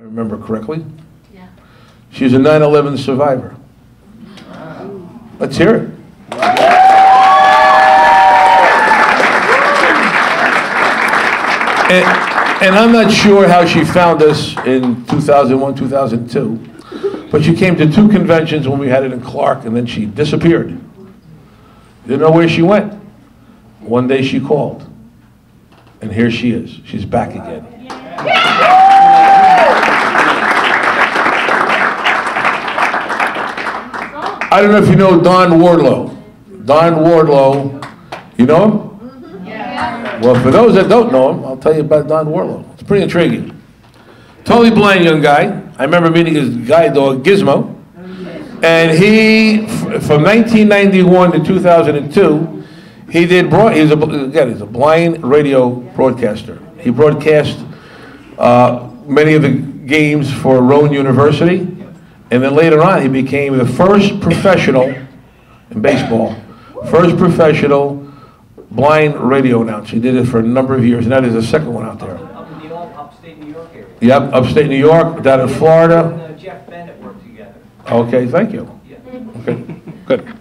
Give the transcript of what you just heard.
I remember correctly. Yeah. She's a 9/11 survivor. Let's hear it. And, and I'm not sure how she found us in 2001, 2002, but she came to two conventions when we had it in Clark, and then she disappeared. Didn't know where she went. One day she called, and here she is. She's back again. I don't know if you know Don Wardlaw. Don Wardlaw, you know him? Yeah. Well, for those that don't know him, I'll tell you about Don Wardlaw. It's pretty intriguing. Totally blind young guy. I remember meeting his guide dog Gizmo. And he, f- from 1991 to 2002, he did broad, he's a, again, he's a blind radio broadcaster. He broadcast uh, many of the games for Rowan University. And then later on, he became the first professional in baseball, first professional blind radio announcer. He did it for a number of years, and that is the second one out there. Up in York, upstate New York area. Yep, upstate New York, down in Florida. And uh, Jeff Bennett worked together. Okay, thank you. Yeah. Okay, good.